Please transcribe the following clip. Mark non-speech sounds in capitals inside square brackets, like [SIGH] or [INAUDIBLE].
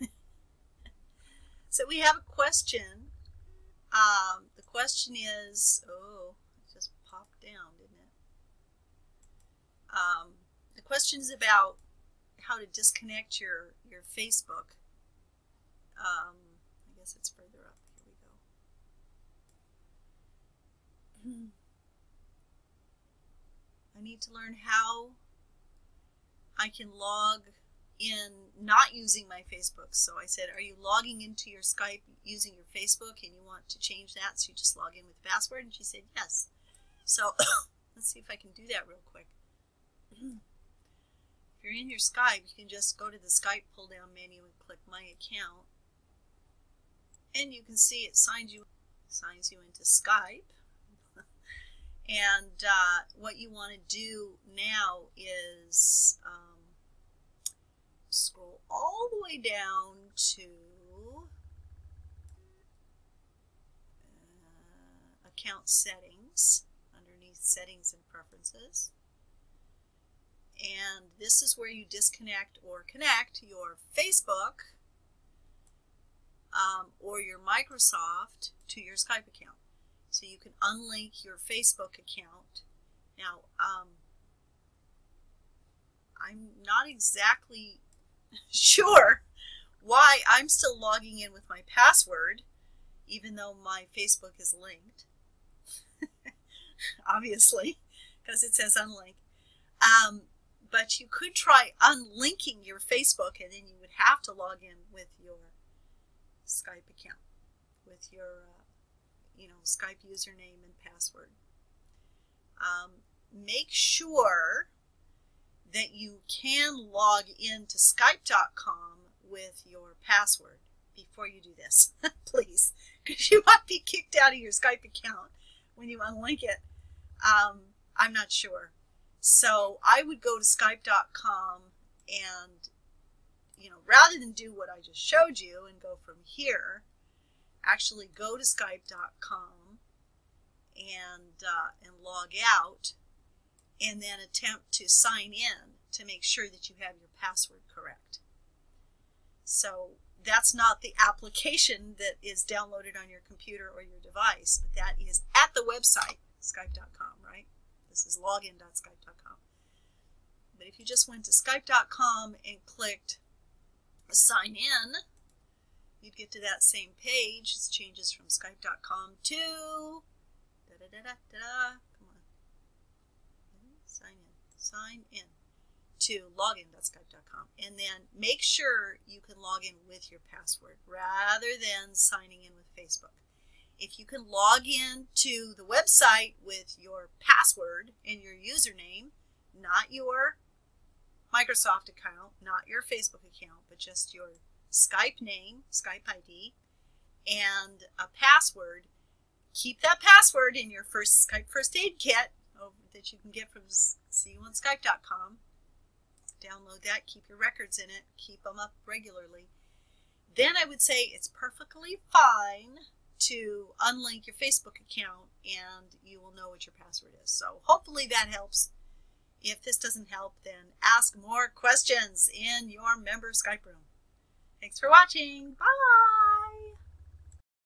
[LAUGHS] so we have a question. Um, the question is, oh, it just popped down, didn't it? Um, the question is about how to disconnect your, your Facebook. Um, I guess it's further up. Here we go. [CLEARS THROAT] I need to learn how I can log in not using my Facebook. So I said, Are you logging into your Skype using your Facebook and you want to change that? So you just log in with the password? And she said, Yes. So [COUGHS] let's see if I can do that real quick. [CLEARS THROAT] if you're in your Skype, you can just go to the Skype pull down menu and click My Account. And you can see it signs you signs you into Skype. [LAUGHS] and uh, what you want to do now is um, scroll all the down to uh, account settings underneath settings and preferences and this is where you disconnect or connect your Facebook um, or your Microsoft to your Skype account. So you can unlink your Facebook account. Now, um, I'm not exactly [LAUGHS] sure why I'm still logging in with my password, even though my Facebook is linked. [LAUGHS] Obviously, because it says unlink. Um, but you could try unlinking your Facebook and then you would have to log in with your Skype account, with your, uh, you know, Skype username and password. Um, make sure that you can log into Skype.com with your password before you do this, [LAUGHS] please, because you might be kicked out of your Skype account when you unlink it. Um, I'm not sure. So I would go to Skype.com and, you know, rather than do what I just showed you and go from here, actually go to Skype.com and uh, and log out and then attempt to sign in to make sure that you have your password correct. So that's not the application that is downloaded on your computer or your device, but that is at the website, skype.com, right? This is login.skype.com. But if you just went to skype.com and clicked sign in, you'd get to that same page. It changes from skype.com to da da da da da Come on. Sign in. sign in to login.skype.com and then make sure you can log in with your password rather than signing in with Facebook. If you can log in to the website with your password and your username, not your Microsoft account, not your Facebook account, but just your Skype name, Skype ID, and a password, keep that password in your first Skype first aid kit oh, that you can get from seeyouonskype.com. Download that, keep your records in it, keep them up regularly. Then I would say it's perfectly fine to unlink your Facebook account and you will know what your password is. So hopefully that helps. If this doesn't help, then ask more questions in your member Skype room. Thanks for watching. Bye!